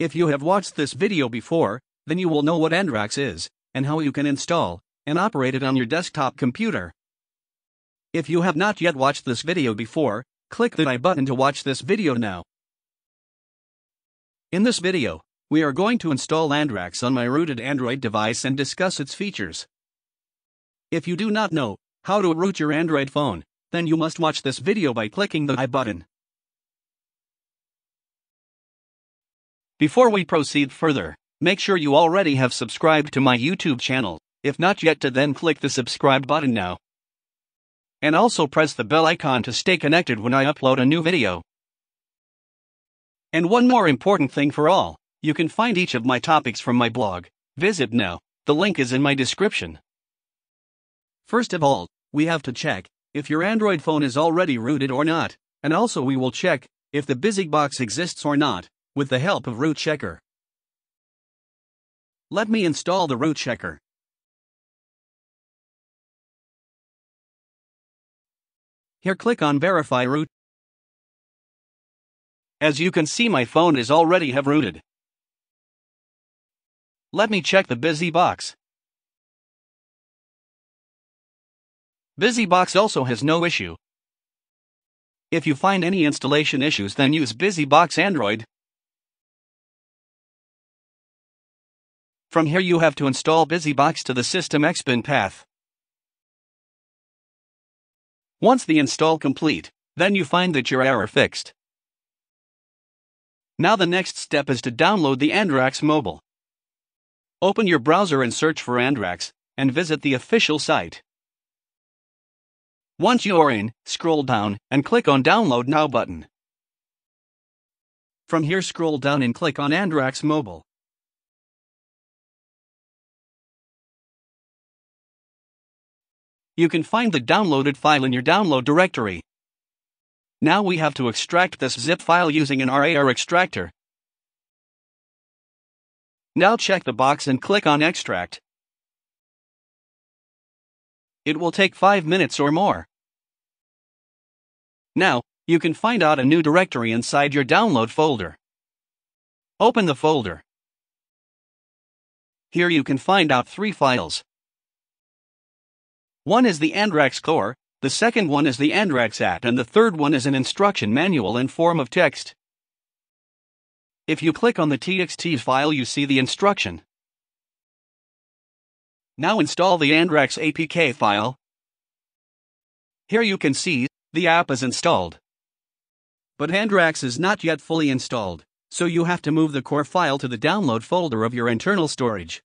If you have watched this video before, then you will know what Andrax is, and how you can install and operate it on your desktop computer. If you have not yet watched this video before, click the I button to watch this video now. In this video, we are going to install Andrax on my rooted Android device and discuss its features. If you do not know how to root your Android phone, then you must watch this video by clicking the I button. Before we proceed further, make sure you already have subscribed to my YouTube channel, if not yet to then click the subscribe button now. And also press the bell icon to stay connected when I upload a new video. And one more important thing for all, you can find each of my topics from my blog. Visit now, the link is in my description. First of all, we have to check if your Android phone is already rooted or not, and also we will check if the BusyBox exists or not, with the help of Root Checker. Let me install the Root Checker. Here click on Verify Root. As you can see my phone is already have rooted. Let me check the busy BusyBox. BusyBox also has no issue. If you find any installation issues then use BusyBox Android. From here you have to install BusyBox to the System XBin path. Once the install complete, then you find that your error fixed. Now the next step is to download the Andrax mobile. Open your browser and search for Andrax, and visit the official site. Once you are in, scroll down and click on Download Now button. From here scroll down and click on Andrax Mobile. You can find the downloaded file in your download directory. Now we have to extract this zip file using an RAR extractor. Now check the box and click on Extract. It will take 5 minutes or more. Now, you can find out a new directory inside your download folder. Open the folder. Here you can find out three files. One is the Andrax core, the second one is the Andrax app and the third one is an instruction manual in form of text. If you click on the TXT file you see the instruction. Now install the Andrax APK file. Here you can see, the app is installed. But Andrax is not yet fully installed, so you have to move the core file to the download folder of your internal storage.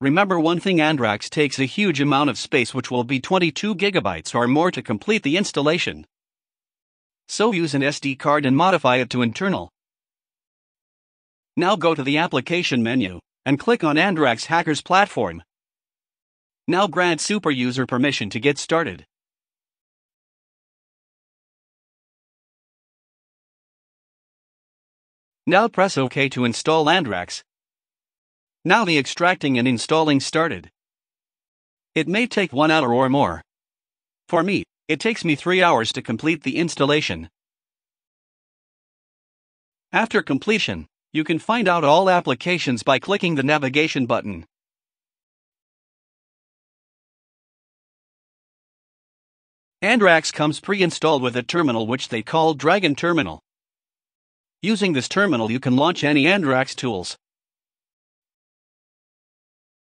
Remember one thing Andrax takes a huge amount of space which will be 22 gigabytes or more to complete the installation. So use an SD card and modify it to internal. Now go to the application menu and click on Andrax Hackers platform. Now grant super user permission to get started. Now press OK to install Andrax. Now the extracting and installing started. It may take one hour or more. For me, it takes me three hours to complete the installation. After completion, you can find out all applications by clicking the navigation button. Andrax comes pre-installed with a terminal which they call Dragon Terminal. Using this terminal you can launch any Andrax tools.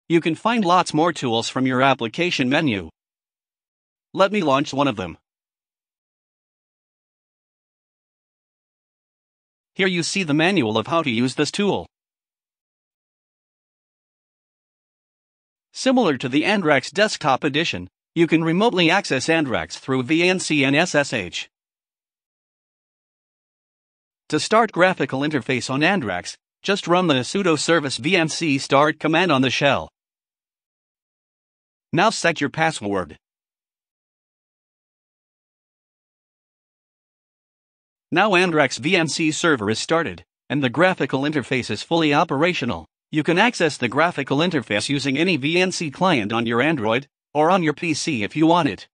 You can find lots more tools from your application menu. Let me launch one of them. Here you see the manual of how to use this tool. Similar to the Andrax Desktop Edition, you can remotely access Andrax through VNC and SSH. To start graphical interface on Andrax, just run the sudo service vnc start command on the shell. Now set your password. Now Andrax VNC server is started, and the graphical interface is fully operational. You can access the graphical interface using any VNC client on your Android, or on your PC if you want it.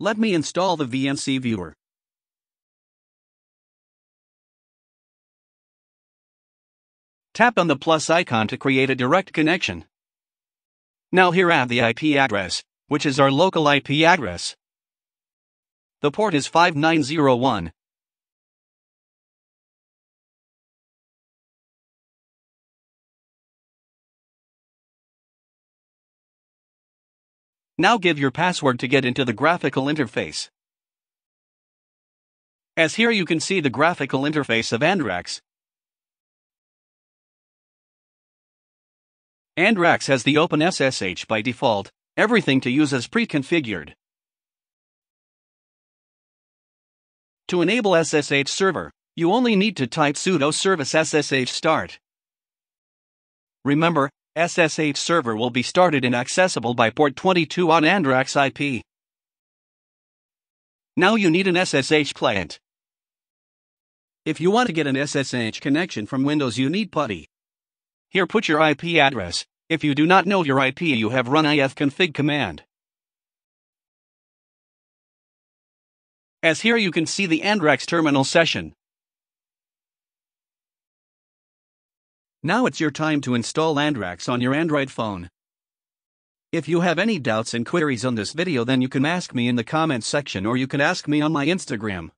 Let me install the VNC viewer. Tap on the plus icon to create a direct connection. Now here have the IP address, which is our local IP address. The port is 5901. Now give your password to get into the graphical interface. As here you can see the graphical interface of Andrax. Andrax has the OpenSSH by default, everything to use is pre-configured. To enable SSH server, you only need to type sudo service ssh start. Remember, SSH server will be started and accessible by port 22 on Andrax IP. Now you need an SSH client. If you want to get an SSH connection from Windows, you need PuTTY. Here put your IP address. If you do not know your IP, you have run ifconfig command. As here you can see the Andrax terminal session. Now it's your time to install Andrax on your Android phone. If you have any doubts and queries on this video then you can ask me in the comments section or you can ask me on my Instagram.